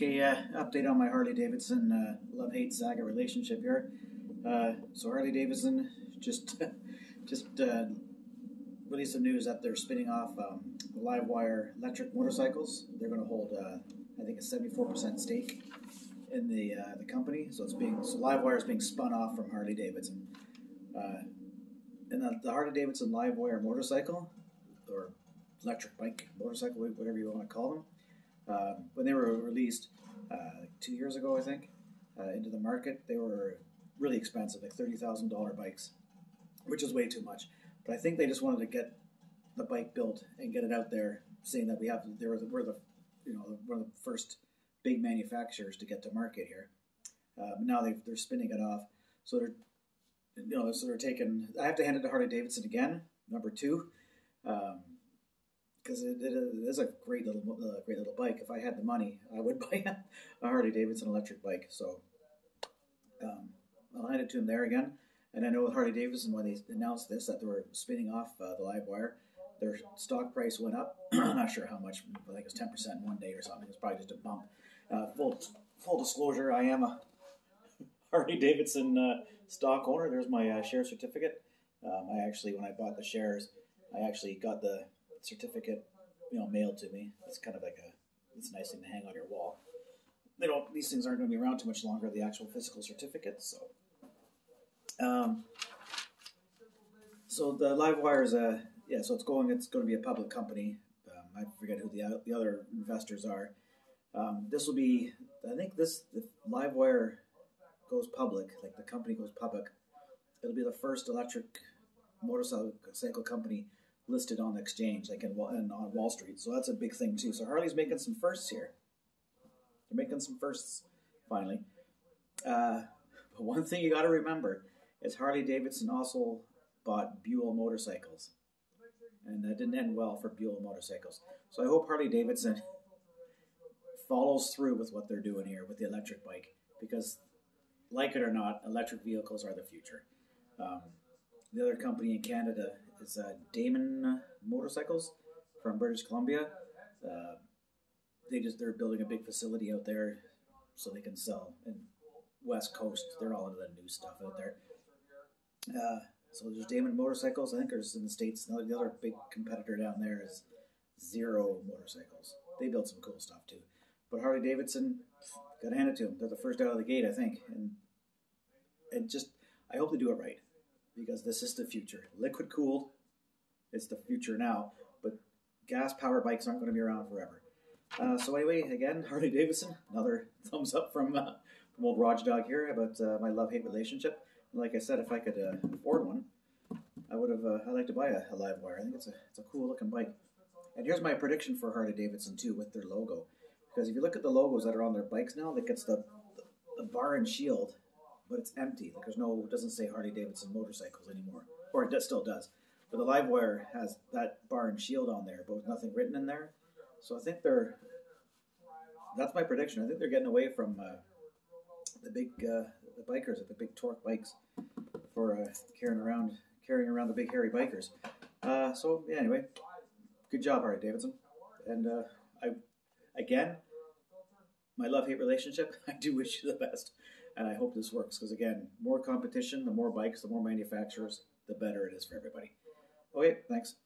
Okay, uh, update on my Harley Davidson uh, love hate saga relationship here. Uh, so Harley Davidson just just uh, released some news that they're spinning off um, Livewire electric motorcycles. They're going to hold, uh, I think, a seventy-four percent stake in the uh, the company. So it's being so Livewire is being spun off from Harley Davidson. And the, the Harley Davidson Livewire motorcycle or electric bike motorcycle, whatever you want to call them uh, when they were released uh, two years ago, I think, uh, into the market, they were really expensive, like thirty thousand dollar bikes, which is way too much. But I think they just wanted to get the bike built and get it out there, saying that we have they were the, we're the you know one of the first big manufacturers to get to market here. Uh, but now they they're spinning it off, so they're you know so they're taking. I have to hand it to Harley Davidson again, number two. Um, because it, it is a great little uh, great little bike. If I had the money, I would buy a Harley Davidson electric bike. So um, I'll hand it to him there again. And I know with Harley Davidson, when they announced this that they were spinning off uh, the live wire, their stock price went up. I'm not sure how much. I think it was ten percent in one day or something. It's probably just a bump. Uh, full full disclosure, I am a Harley Davidson uh, stock owner. There's my uh, share certificate. Um, I actually, when I bought the shares, I actually got the certificate, you know, mailed to me. It's kind of like a it's a nice thing to hang on your wall. They don't; these things aren't going to be around too much longer. The actual physical certificates. So, um, so the LiveWire is a yeah. So it's going. It's going to be a public company. Um, I forget who the the other investors are. Um, this will be. I think this the LiveWire goes public. Like the company goes public. It'll be the first electric motorcycle cycle company listed on the exchange, like in, in, on Wall Street. So that's a big thing too. So Harley's making some firsts here. They're making some firsts finally. Uh, but one thing you got to remember is Harley Davidson also bought Buell motorcycles, and that didn't end well for Buell motorcycles. So I hope Harley Davidson follows through with what they're doing here with the electric bike, because like it or not, electric vehicles are the future. Um, the other company in Canada is uh, Damon Motorcycles from British Columbia. Uh, they just they're building a big facility out there so they can sell in West Coast. They're all into the new stuff out there. Uh, so there's Damon Motorcycles. I think there's in the states. The other big competitor down there is Zero Motorcycles. They build some cool stuff too. But Harley Davidson, gotta hand it to them. They're the first out of the gate, I think, and and just I hope they do it right because this is the future. Liquid cooled, it's the future now, but gas powered bikes aren't going to be around forever. Uh, so anyway, again, Harley Davidson, another thumbs up from uh, from old Raj Dog here about uh, my love hate relationship. like I said, if I could uh, afford one, I would have. Uh, I'd like to buy a, a live wire. I think it's a it's a cool looking bike. And here's my prediction for Harley Davidson too with their logo, because if you look at the logos that are on their bikes now, that gets the the bar and shield but it's empty. Like there's no, it doesn't say Harley Davidson motorcycles anymore, or it still does. But the Livewire has that bar and shield on there, but with nothing written in there. So I think they're. That's my prediction. I think they're getting away from uh, the big uh, the bikers, the big torque bikes, for uh, carrying around carrying around the big hairy bikers. Uh, so yeah, anyway, good job, Harley Davidson. And uh, I, again, my love hate relationship. I do wish you the best and I hope this works because again, more competition, the more bikes, the more manufacturers, the better it is for everybody. Okay, thanks.